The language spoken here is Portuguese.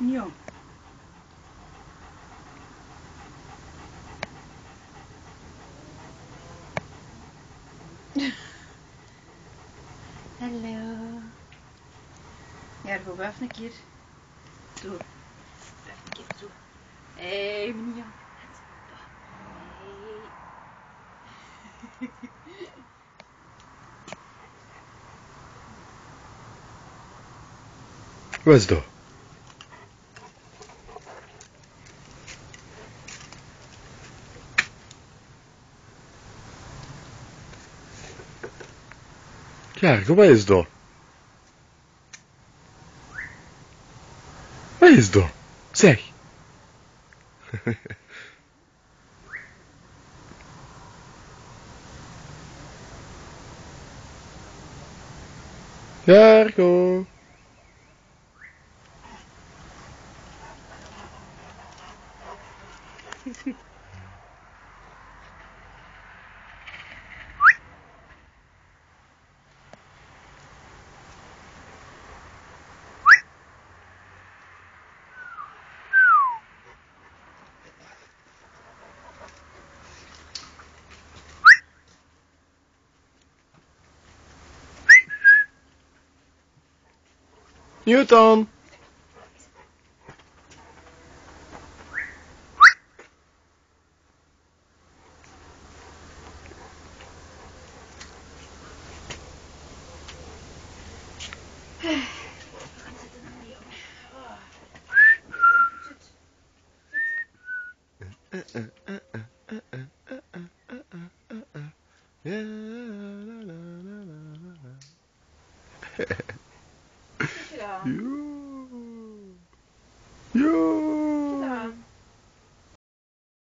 Aqui, ó. Hallo. Ja, hoe was een keer? Zo. Even een keer zo. Hé, hey, meneer. Hey. Wat is dat? Claro, vai es esto? ¿Qué es esto? Sei. Newton. Yeah. Yeah. Yeah.